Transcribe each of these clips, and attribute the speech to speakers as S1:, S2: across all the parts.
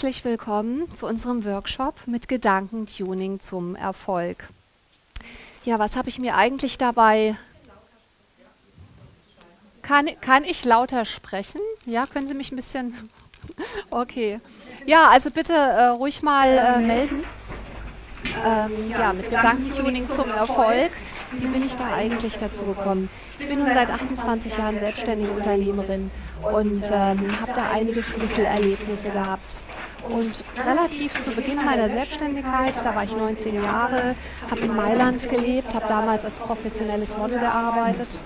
S1: herzlich willkommen zu unserem Workshop mit Gedankentuning zum Erfolg. Ja, was habe ich mir eigentlich dabei? Kann, kann ich lauter sprechen? Ja, können Sie mich ein bisschen. Okay. Ja, also bitte äh, ruhig mal äh, melden. Ähm, ja, mit Gedankentuning zum Erfolg. Wie bin ich da eigentlich dazu gekommen? Ich bin nun seit 28 Jahren selbstständige Unternehmerin und ähm, habe da einige Schlüsselerlebnisse gehabt. Und relativ zu Beginn meiner Selbstständigkeit, da war ich 19 Jahre, habe in Mailand gelebt, habe damals als professionelles Model gearbeitet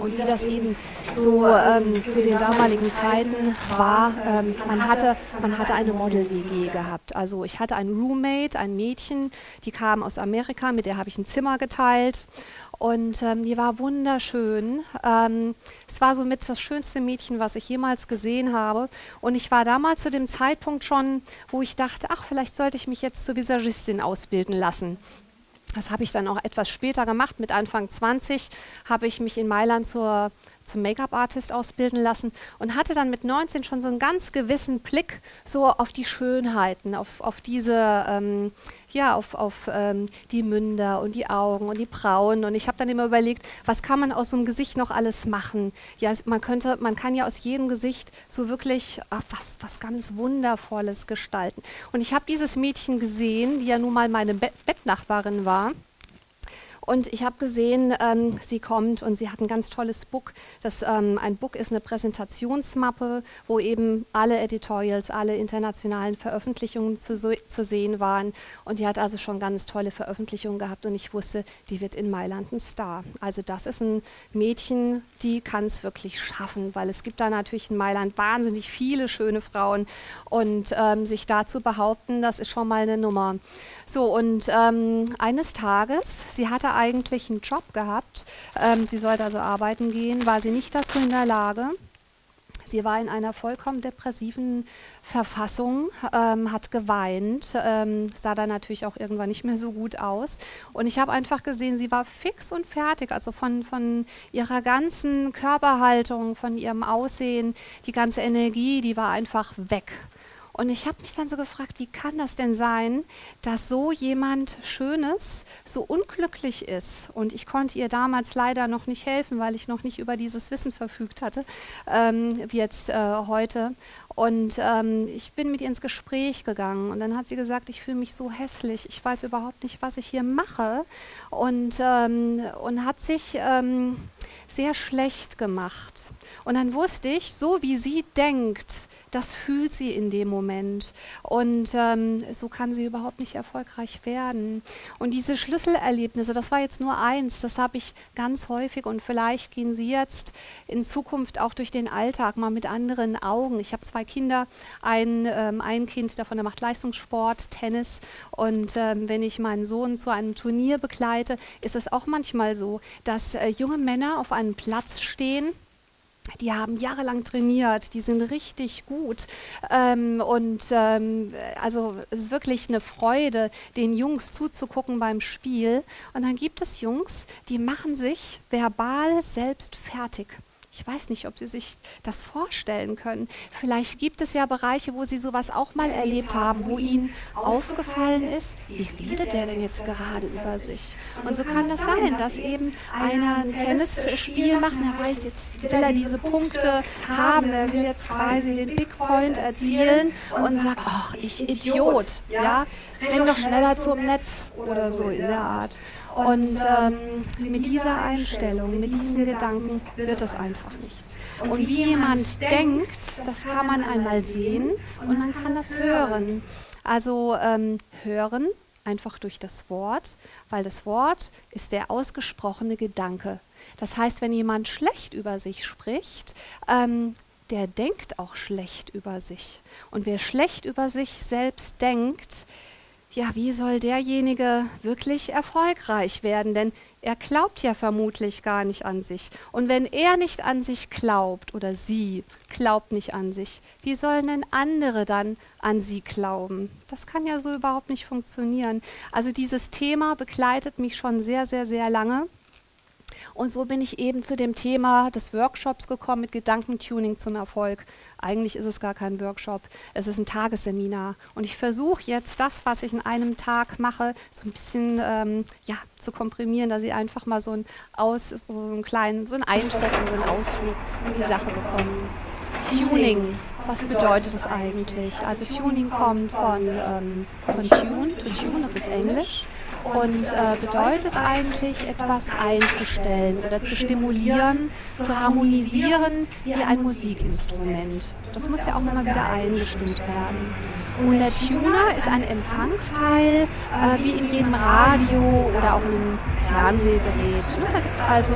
S1: und wie das eben so ähm, zu den damaligen Zeiten war, ähm, man, hatte, man hatte eine Model-WG gehabt. Also ich hatte ein Roommate, ein Mädchen, die kam aus Amerika, mit der habe ich ein Zimmer geteilt und ähm, die war wunderschön. Ähm, es war somit das schönste Mädchen, was ich jemals gesehen habe. Und ich war damals zu dem Zeitpunkt schon, wo ich dachte, ach, vielleicht sollte ich mich jetzt zur Visagistin ausbilden lassen. Das habe ich dann auch etwas später gemacht. Mit Anfang 20 habe ich mich in Mailand zur, zum Make-up-Artist ausbilden lassen und hatte dann mit 19 schon so einen ganz gewissen Blick so auf die Schönheiten, auf, auf diese, ähm, ja, auf, auf ähm, die Münder und die Augen und die Brauen. Und ich habe dann immer überlegt, was kann man aus so einem Gesicht noch alles machen? Ja, man könnte, man kann ja aus jedem Gesicht so wirklich ach, was, was ganz Wundervolles gestalten. Und ich habe dieses Mädchen gesehen, die ja nun mal meine Be Bettnachbarin war. Und ich habe gesehen, ähm, sie kommt und sie hat ein ganz tolles Book. Das, ähm, ein Book ist eine Präsentationsmappe, wo eben alle Editorials, alle internationalen Veröffentlichungen zu, zu sehen waren. Und die hat also schon ganz tolle Veröffentlichungen gehabt und ich wusste, die wird in Mailand ein Star. Also das ist ein Mädchen, die kann es wirklich schaffen, weil es gibt da natürlich in Mailand wahnsinnig viele schöne Frauen und ähm, sich da zu behaupten, das ist schon mal eine Nummer. So, und ähm, eines Tages, sie hatte eigentlich einen Job gehabt, ähm, sie sollte also arbeiten gehen, war sie nicht dazu in der Lage. Sie war in einer vollkommen depressiven Verfassung, ähm, hat geweint, ähm, sah dann natürlich auch irgendwann nicht mehr so gut aus. Und ich habe einfach gesehen, sie war fix und fertig, also von, von ihrer ganzen Körperhaltung, von ihrem Aussehen, die ganze Energie, die war einfach weg. Und ich habe mich dann so gefragt, wie kann das denn sein, dass so jemand Schönes so unglücklich ist? Und ich konnte ihr damals leider noch nicht helfen, weil ich noch nicht über dieses Wissen verfügt hatte, ähm, wie jetzt äh, heute. Und ähm, ich bin mit ihr ins Gespräch gegangen und dann hat sie gesagt, ich fühle mich so hässlich, ich weiß überhaupt nicht, was ich hier mache. Und, ähm, und hat sich ähm, sehr schlecht gemacht. Und dann wusste ich, so wie sie denkt, das fühlt sie in dem Moment. Und ähm, so kann sie überhaupt nicht erfolgreich werden. Und diese Schlüsselerlebnisse, das war jetzt nur eins, das habe ich ganz häufig und vielleicht gehen Sie jetzt in Zukunft auch durch den Alltag mal mit anderen Augen. Ich habe zwei Kinder, ein, ähm, ein Kind davon, der macht Leistungssport, Tennis. Und ähm, wenn ich meinen Sohn zu einem Turnier begleite, ist es auch manchmal so, dass äh, junge Männer auf einem Platz stehen die haben jahrelang trainiert, die sind richtig gut. Ähm, und ähm, also es ist wirklich eine Freude, den Jungs zuzugucken beim Spiel. Und dann gibt es Jungs, die machen sich verbal selbst fertig. Ich weiß nicht, ob Sie sich das vorstellen können. Vielleicht gibt es ja Bereiche, wo Sie sowas auch mal erlebt haben, wo Ihnen aufgefallen ist, wie redet der denn jetzt gerade über sich? Und so kann das sein, dass eben einer ein Tennisspiel macht, er weiß, jetzt will er diese Punkte haben, er will jetzt quasi den Big Point erzielen und sagt, ach, ich Idiot, ja, renn doch schneller zum Netz oder so in der Art. Und ähm, mit dieser Einstellung, mit diesen Gedanken wird es einfach nichts. Und wie jemand denkt, das kann man einmal sehen und man kann das hören. Also ähm, hören einfach durch das Wort, weil das Wort ist der ausgesprochene Gedanke. Das heißt, wenn jemand schlecht über sich spricht, ähm, der denkt auch schlecht über sich. Und wer schlecht über sich selbst denkt, ja, wie soll derjenige wirklich erfolgreich werden? Denn er glaubt ja vermutlich gar nicht an sich. Und wenn er nicht an sich glaubt oder sie glaubt nicht an sich, wie sollen denn andere dann an sie glauben? Das kann ja so überhaupt nicht funktionieren. Also dieses Thema begleitet mich schon sehr, sehr, sehr lange. Und so bin ich eben zu dem Thema des Workshops gekommen mit Gedankentuning zum Erfolg. Eigentlich ist es gar kein Workshop, es ist ein Tagesseminar. Und ich versuche jetzt das, was ich in einem Tag mache, so ein bisschen ähm, ja, zu komprimieren, dass Sie einfach mal so, ein Aus, so einen kleinen so einen Eindruck und so einen Ausflug in die Sache bekommen. Tuning, was bedeutet das eigentlich? Also Tuning kommt von, ähm, von Tune, to tune, das ist Englisch und äh, bedeutet eigentlich etwas einzustellen oder zu stimulieren, zu harmonisieren wie ein Musikinstrument. Das muss ja auch immer wieder eingestimmt werden. Und der Tuner ist ein Empfangsteil, äh, wie in jedem Radio oder auch in einem Fernsehgerät. Ne? Da gibt es also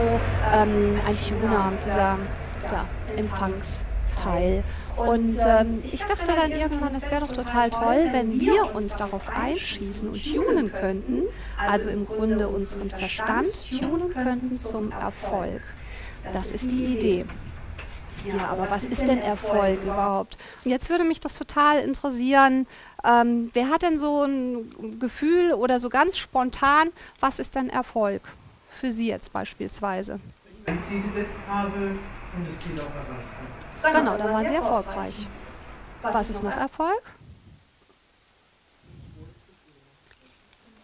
S1: ähm, ein Tuner, dieser ja, Empfangsteil. Und ähm, ich dachte dann irgendwann, es wäre doch total toll, wenn wir uns darauf einschießen und tunen könnten, also im Grunde unseren Verstand tunen könnten zum Erfolg. Das ist die Idee. Ja, aber was ist denn Erfolg überhaupt? Und jetzt würde mich das total interessieren. Ähm, wer hat denn so ein Gefühl oder so ganz spontan, was ist denn Erfolg? Für Sie jetzt beispielsweise.
S2: Wenn ich ein Ziel gesetzt habe und das Ziel auch erreicht habe.
S1: Genau, da waren sie erfolgreich. Was ist noch Erfolg?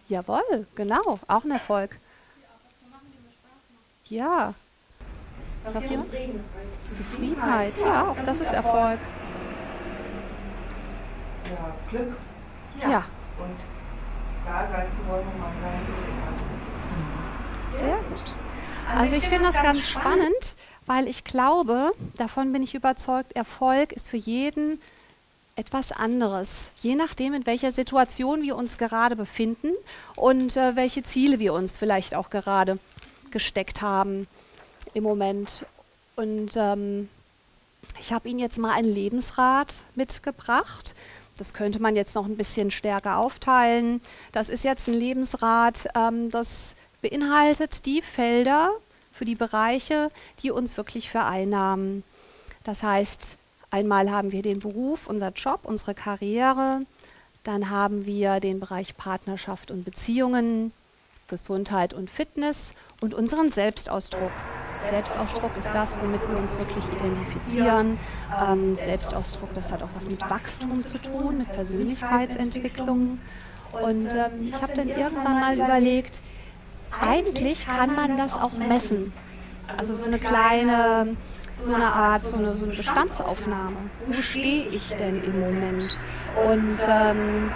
S1: Jawohl, genau, auch ein Erfolg. Ja. Noch jemand? Zufriedenheit, ja, auch das ist Erfolg.
S2: Ja, Glück.
S1: Ja,
S2: Und da sein zu wollen, wo man sein
S1: sehr gut. Also ich finde das ganz spannend, weil ich glaube, davon bin ich überzeugt, Erfolg ist für jeden etwas anderes, je nachdem, in welcher Situation wir uns gerade befinden und äh, welche Ziele wir uns vielleicht auch gerade gesteckt haben im Moment. Und ähm, ich habe Ihnen jetzt mal einen Lebensrat mitgebracht. Das könnte man jetzt noch ein bisschen stärker aufteilen. Das ist jetzt ein Lebensrat, ähm, das beinhaltet die Felder, für die Bereiche, die uns wirklich vereinnahmen. Das heißt, einmal haben wir den Beruf, unser Job, unsere Karriere, dann haben wir den Bereich Partnerschaft und Beziehungen, Gesundheit und Fitness und unseren Selbstausdruck. Selbstausdruck ist das, womit wir uns wirklich identifizieren. Ähm, Selbstausdruck, das hat auch was mit Wachstum zu tun, mit Persönlichkeitsentwicklung. Und ähm, ich habe dann irgendwann mal überlegt, eigentlich kann man das auch messen. Also so eine kleine, so eine Art, so eine, so eine Bestandsaufnahme. Wo stehe ich denn im Moment? Und ähm,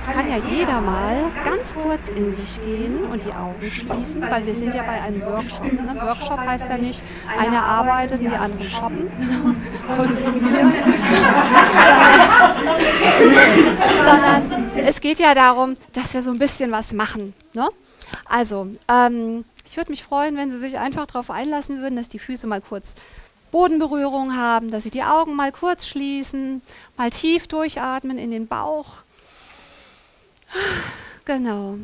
S1: es kann ja jeder mal ganz kurz in sich gehen und die Augen schließen, weil wir sind ja bei einem Workshop. Ne? Workshop heißt ja nicht, einer arbeitet und die anderen shoppen, konsumieren, sondern, sondern es geht ja darum, dass wir so ein bisschen was machen. Ne? Also, ähm, ich würde mich freuen, wenn Sie sich einfach darauf einlassen würden, dass die Füße mal kurz Bodenberührung haben, dass Sie die Augen mal kurz schließen, mal tief durchatmen in den Bauch. Genau.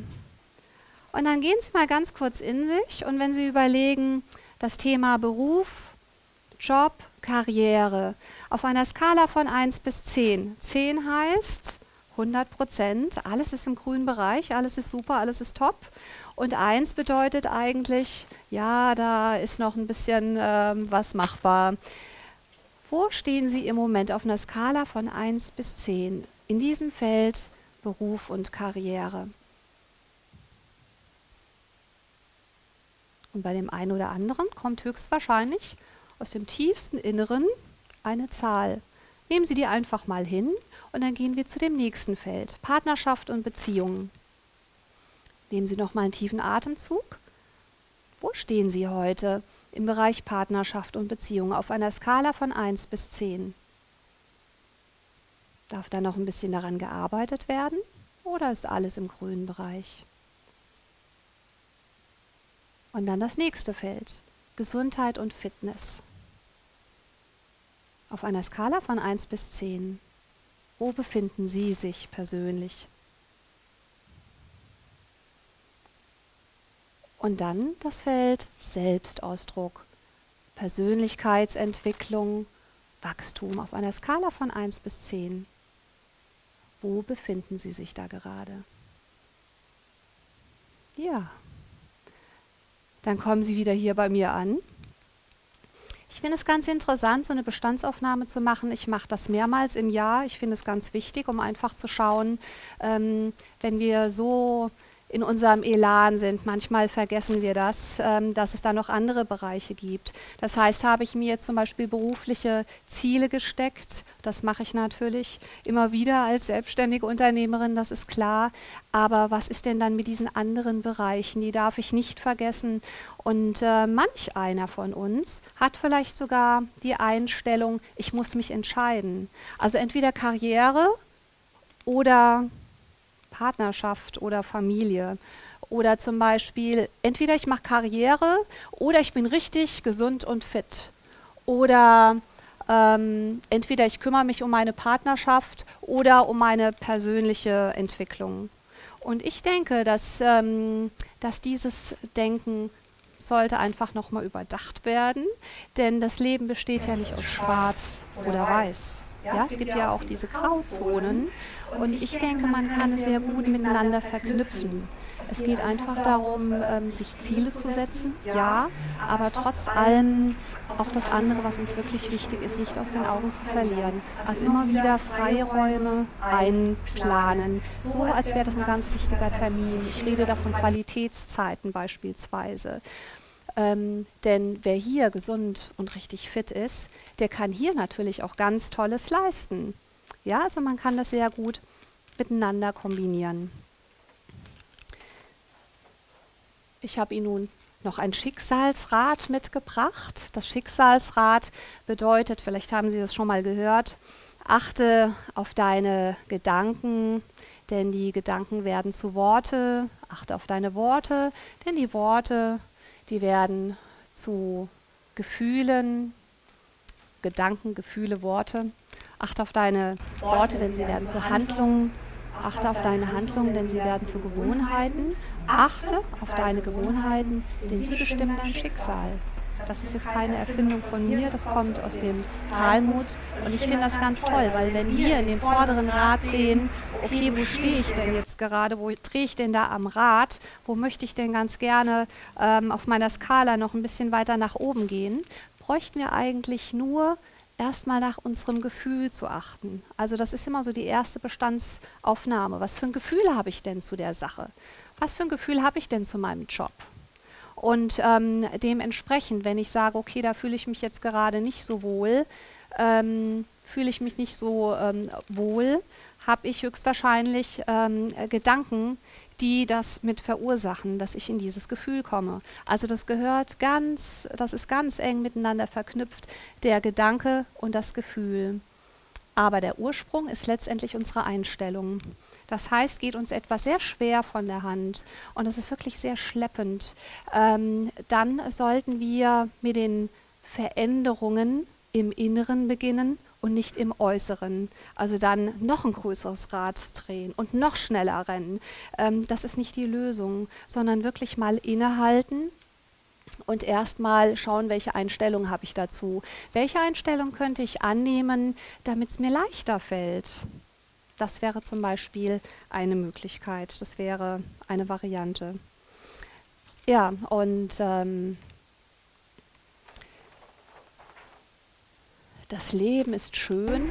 S1: Und dann gehen Sie mal ganz kurz in sich und wenn Sie überlegen, das Thema Beruf, Job, Karriere auf einer Skala von 1 bis 10. 10 heißt 100 Prozent, alles ist im grünen Bereich, alles ist super, alles ist top. Und 1 bedeutet eigentlich, ja, da ist noch ein bisschen ähm, was machbar. Wo stehen Sie im Moment auf einer Skala von 1 bis 10 in diesem Feld Beruf und Karriere? Und bei dem einen oder anderen kommt höchstwahrscheinlich aus dem tiefsten Inneren eine Zahl. Nehmen Sie die einfach mal hin und dann gehen wir zu dem nächsten Feld, Partnerschaft und Beziehungen. Nehmen Sie noch mal einen tiefen Atemzug. Wo stehen Sie heute im Bereich Partnerschaft und Beziehungen auf einer Skala von 1 bis 10? Darf da noch ein bisschen daran gearbeitet werden oder ist alles im grünen Bereich? Und dann das nächste Feld, Gesundheit und Fitness. Auf einer Skala von 1 bis 10. Wo befinden Sie sich persönlich? Und dann das Feld Selbstausdruck, Persönlichkeitsentwicklung, Wachstum auf einer Skala von 1 bis 10. Wo befinden Sie sich da gerade? Ja. dann kommen Sie wieder hier bei mir an. Ich finde es ganz interessant, so eine Bestandsaufnahme zu machen. Ich mache das mehrmals im Jahr. Ich finde es ganz wichtig, um einfach zu schauen, ähm, wenn wir so in unserem Elan sind. Manchmal vergessen wir das, ähm, dass es da noch andere Bereiche gibt. Das heißt, habe ich mir zum Beispiel berufliche Ziele gesteckt. Das mache ich natürlich immer wieder als selbstständige Unternehmerin, das ist klar. Aber was ist denn dann mit diesen anderen Bereichen? Die darf ich nicht vergessen. Und äh, manch einer von uns hat vielleicht sogar die Einstellung, ich muss mich entscheiden. Also entweder Karriere oder Partnerschaft oder Familie. Oder zum Beispiel, entweder ich mache Karriere oder ich bin richtig gesund und fit. Oder ähm, entweder ich kümmere mich um meine Partnerschaft oder um meine persönliche Entwicklung. Und ich denke, dass, ähm, dass dieses Denken sollte einfach nochmal überdacht werden, denn das Leben besteht ja nicht aus schwarz oder weiß. Ja, es gibt ja auch diese Grauzonen und ich denke, man kann es sehr gut miteinander verknüpfen. Es geht einfach darum, ähm, sich Ziele zu setzen, ja, aber trotz allem auch das andere, was uns wirklich wichtig ist, nicht aus den Augen zu verlieren. Also immer wieder Freiräume einplanen, so als wäre das ein ganz wichtiger Termin. Ich rede da von Qualitätszeiten beispielsweise. Ähm, denn wer hier gesund und richtig fit ist, der kann hier natürlich auch ganz Tolles leisten. Ja, also man kann das sehr gut miteinander kombinieren. Ich habe Ihnen nun noch ein Schicksalsrad mitgebracht. Das Schicksalsrad bedeutet, vielleicht haben Sie das schon mal gehört, achte auf deine Gedanken, denn die Gedanken werden zu Worte. Achte auf deine Worte, denn die Worte die werden zu Gefühlen, Gedanken, Gefühle, Worte. Achte auf deine Worte, denn sie werden zu Handlungen. Achte auf deine Handlungen, denn sie werden zu Gewohnheiten. Achte auf deine Gewohnheiten, denn sie bestimmen dein Schicksal. Das ist jetzt keine Erfindung von mir, das kommt aus dem Talmud. Und ich finde das ganz toll, weil wenn wir in dem vorderen Rad sehen, okay, wo stehe ich denn jetzt gerade, wo drehe ich denn da am Rad, wo möchte ich denn ganz gerne ähm, auf meiner Skala noch ein bisschen weiter nach oben gehen, bräuchten wir eigentlich nur erstmal nach unserem Gefühl zu achten. Also das ist immer so die erste Bestandsaufnahme. Was für ein Gefühl habe ich denn zu der Sache? Was für ein Gefühl habe ich denn zu meinem Job? Und ähm, dementsprechend, wenn ich sage, okay, da fühle ich mich jetzt gerade nicht so wohl, ähm, fühle ich mich nicht so ähm, wohl, habe ich höchstwahrscheinlich ähm, Gedanken, die das mit verursachen, dass ich in dieses Gefühl komme. Also das gehört ganz, das ist ganz eng miteinander verknüpft, der Gedanke und das Gefühl. Aber der Ursprung ist letztendlich unsere Einstellung. Das heißt, geht uns etwas sehr schwer von der Hand und es ist wirklich sehr schleppend, ähm, dann sollten wir mit den Veränderungen im Inneren beginnen und nicht im Äußeren. Also dann noch ein größeres Rad drehen und noch schneller rennen. Ähm, das ist nicht die Lösung, sondern wirklich mal innehalten und erstmal schauen, welche Einstellung habe ich dazu. Welche Einstellung könnte ich annehmen, damit es mir leichter fällt? Das wäre zum Beispiel eine Möglichkeit, das wäre eine Variante. Ja, und ähm, das Leben ist schön.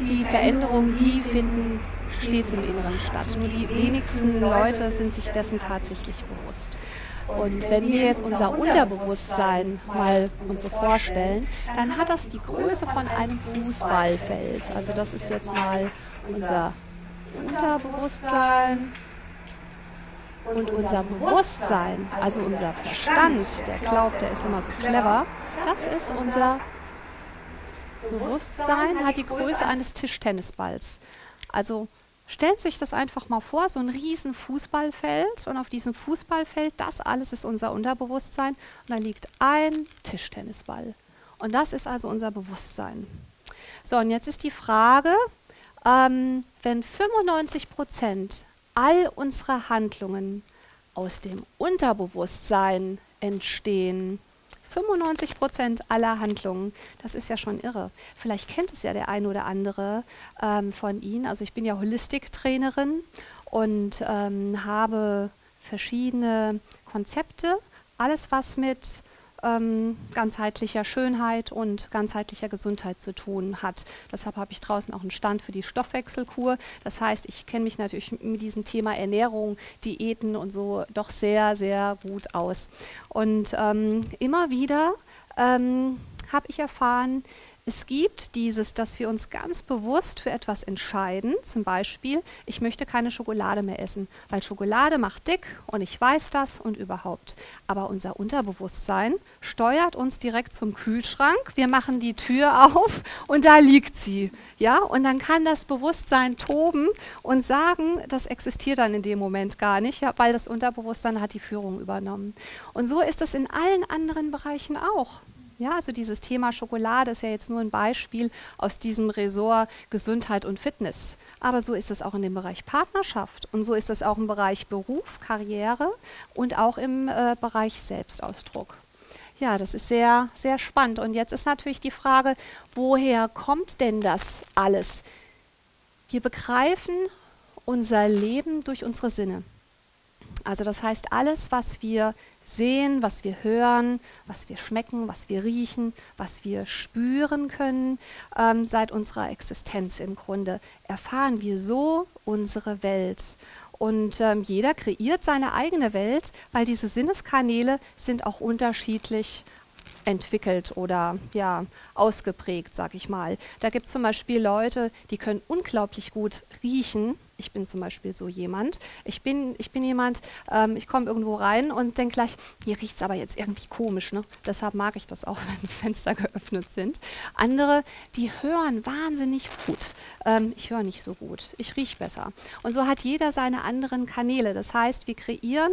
S1: Die Veränderungen, die finden stets im Inneren statt. Nur die wenigsten Leute sind sich dessen tatsächlich bewusst. Und wenn wir jetzt unser Unterbewusstsein mal uns so vorstellen, dann hat das die Größe von einem Fußballfeld. Also das ist jetzt mal unser Unterbewusstsein. Und unser Bewusstsein, also unser Verstand, der glaubt, der ist immer so clever, das ist unser Bewusstsein, hat die Größe eines Tischtennisballs. Also Stellen Sie sich das einfach mal vor, so ein riesen Fußballfeld und auf diesem Fußballfeld, das alles ist unser Unterbewusstsein und da liegt ein Tischtennisball. Und das ist also unser Bewusstsein. So, und jetzt ist die Frage, ähm, wenn 95 Prozent all unserer Handlungen aus dem Unterbewusstsein entstehen, 95 Prozent aller Handlungen. Das ist ja schon irre. Vielleicht kennt es ja der ein oder andere ähm, von Ihnen. Also ich bin ja Holistiktrainerin und ähm, habe verschiedene Konzepte, alles was mit ähm, ganzheitlicher Schönheit und ganzheitlicher Gesundheit zu tun hat. Deshalb habe ich draußen auch einen Stand für die Stoffwechselkur. Das heißt, ich kenne mich natürlich mit diesem Thema Ernährung, Diäten und so doch sehr, sehr gut aus. Und ähm, immer wieder ähm, habe ich erfahren, es gibt dieses, dass wir uns ganz bewusst für etwas entscheiden. Zum Beispiel, ich möchte keine Schokolade mehr essen, weil Schokolade macht dick und ich weiß das und überhaupt. Aber unser Unterbewusstsein steuert uns direkt zum Kühlschrank. Wir machen die Tür auf und da liegt sie. Ja, und dann kann das Bewusstsein toben und sagen, das existiert dann in dem Moment gar nicht, ja, weil das Unterbewusstsein hat die Führung übernommen. Und so ist es in allen anderen Bereichen auch. Ja, also dieses Thema Schokolade ist ja jetzt nur ein Beispiel aus diesem Ressort Gesundheit und Fitness. Aber so ist es auch in dem Bereich Partnerschaft und so ist es auch im Bereich Beruf, Karriere und auch im äh, Bereich Selbstausdruck. Ja, das ist sehr, sehr spannend. Und jetzt ist natürlich die Frage, woher kommt denn das alles? Wir begreifen unser Leben durch unsere Sinne. Also das heißt, alles, was wir sehen, was wir hören, was wir schmecken, was wir riechen, was wir spüren können, ähm, seit unserer Existenz im Grunde, erfahren wir so unsere Welt. Und ähm, jeder kreiert seine eigene Welt, weil diese Sinneskanäle sind auch unterschiedlich entwickelt oder ja ausgeprägt, sag ich mal. Da gibt es zum Beispiel Leute, die können unglaublich gut riechen ich bin zum Beispiel so jemand. Ich bin, ich bin jemand, ähm, ich komme irgendwo rein und denke gleich, hier riecht es aber jetzt irgendwie komisch. Ne? Deshalb mag ich das auch, wenn Fenster geöffnet sind. Andere, die hören wahnsinnig gut. Ähm, ich höre nicht so gut. Ich rieche besser. Und so hat jeder seine anderen Kanäle. Das heißt, wir kreieren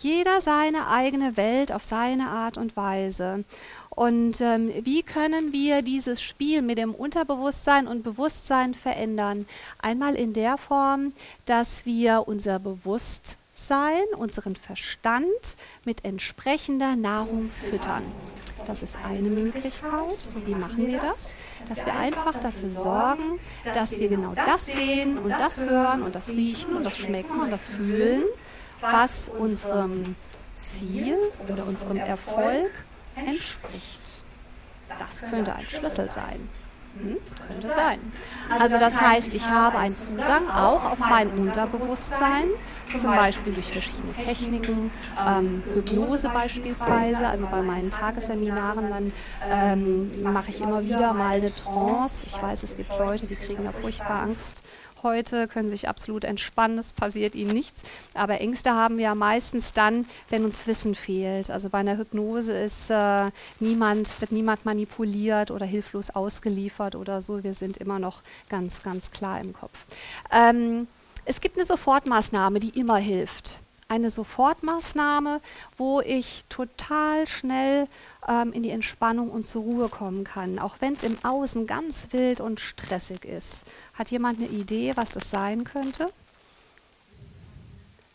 S1: jeder seine eigene Welt auf seine Art und Weise. Und ähm, wie können wir dieses Spiel mit dem Unterbewusstsein und Bewusstsein verändern? Einmal in der Form, dass wir unser Bewusstsein, unseren Verstand mit entsprechender Nahrung füttern. Das ist eine Möglichkeit. So, wie machen wir das? Dass wir einfach dafür sorgen, dass wir genau das sehen und das hören und das riechen und das schmecken und das fühlen, was unserem Ziel oder unserem Erfolg entspricht. Das könnte ein Schlüssel sein. Hm? Könnte sein. Also das heißt, ich habe einen Zugang auch auf mein Unterbewusstsein, zum Beispiel durch verschiedene Techniken, ähm, Hypnose beispielsweise. Also bei meinen Tagesseminaren dann ähm, mache ich immer wieder mal eine Trance. Ich weiß, es gibt Leute, die kriegen da furchtbar Angst heute, können sich absolut entspannen, es passiert ihnen nichts. Aber Ängste haben wir ja meistens dann, wenn uns Wissen fehlt. Also bei einer Hypnose ist äh, niemand, wird niemand manipuliert oder hilflos ausgeliefert oder so. Wir sind immer noch ganz, ganz klar im Kopf. Ähm, es gibt eine Sofortmaßnahme, die immer hilft eine Sofortmaßnahme, wo ich total schnell ähm, in die Entspannung und zur Ruhe kommen kann, auch wenn es im Außen ganz wild und stressig ist. Hat jemand eine Idee, was das sein könnte?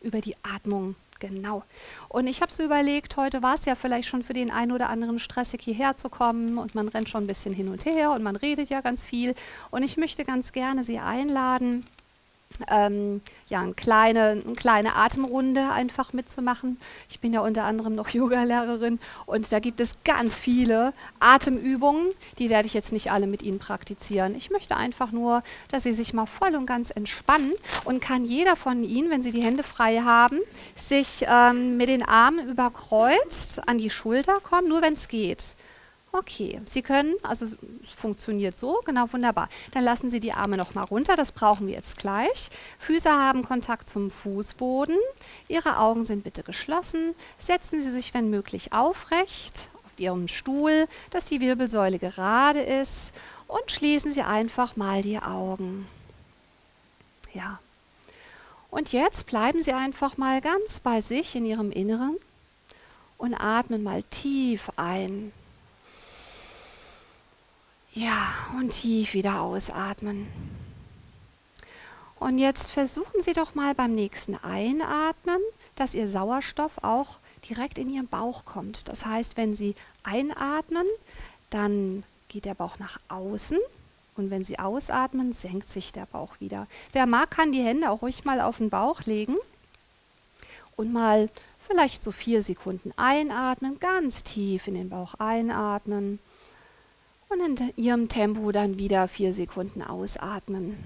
S1: Über die Atmung. Genau. Und ich habe so überlegt, heute war es ja vielleicht schon für den einen oder anderen stressig, hierher zu kommen und man rennt schon ein bisschen hin und her und man redet ja ganz viel. Und ich möchte ganz gerne Sie einladen, ähm, ja, eine kleine, eine kleine Atemrunde einfach mitzumachen. Ich bin ja unter anderem noch Yogalehrerin und da gibt es ganz viele Atemübungen, die werde ich jetzt nicht alle mit Ihnen praktizieren. Ich möchte einfach nur, dass Sie sich mal voll und ganz entspannen und kann jeder von Ihnen, wenn Sie die Hände frei haben, sich ähm, mit den Armen überkreuzt an die Schulter kommen, nur wenn es geht. Okay, Sie können, also es funktioniert so, genau wunderbar. Dann lassen Sie die Arme noch mal runter, das brauchen wir jetzt gleich. Füße haben Kontakt zum Fußboden. Ihre Augen sind bitte geschlossen. Setzen Sie sich, wenn möglich, aufrecht auf Ihrem Stuhl, dass die Wirbelsäule gerade ist und schließen Sie einfach mal die Augen. Ja. Und jetzt bleiben Sie einfach mal ganz bei sich in Ihrem Inneren und atmen mal tief ein. Ja, und tief wieder ausatmen. Und jetzt versuchen Sie doch mal beim nächsten Einatmen, dass Ihr Sauerstoff auch direkt in Ihren Bauch kommt. Das heißt, wenn Sie einatmen, dann geht der Bauch nach außen und wenn Sie ausatmen, senkt sich der Bauch wieder. Wer mag, kann die Hände auch ruhig mal auf den Bauch legen Und mal vielleicht so vier Sekunden einatmen, ganz tief in den Bauch einatmen und in Ihrem Tempo dann wieder vier Sekunden ausatmen.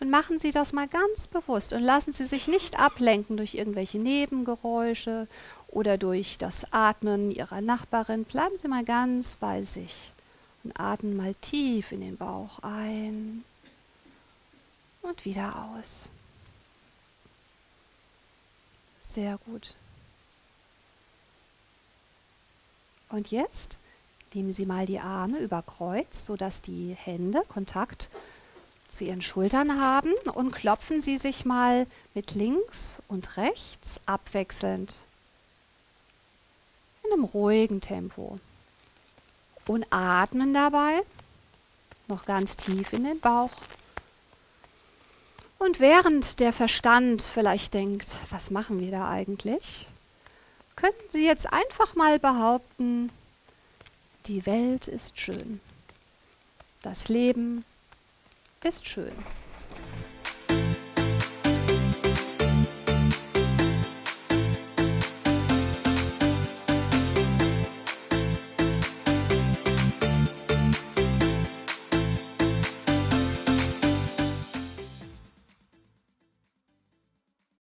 S1: Und machen Sie das mal ganz bewusst und lassen Sie sich nicht ablenken durch irgendwelche Nebengeräusche oder durch das Atmen Ihrer Nachbarin. Bleiben Sie mal ganz bei sich und atmen mal tief in den Bauch ein und wieder aus. Sehr gut. Und jetzt nehmen Sie mal die Arme über Kreuz, sodass die Hände Kontakt zu Ihren Schultern haben und klopfen Sie sich mal mit links und rechts abwechselnd in einem ruhigen Tempo. Und atmen dabei noch ganz tief in den Bauch. Und während der Verstand vielleicht denkt, was machen wir da eigentlich, könnten Sie jetzt einfach mal behaupten, die Welt ist schön. Das Leben ist schön.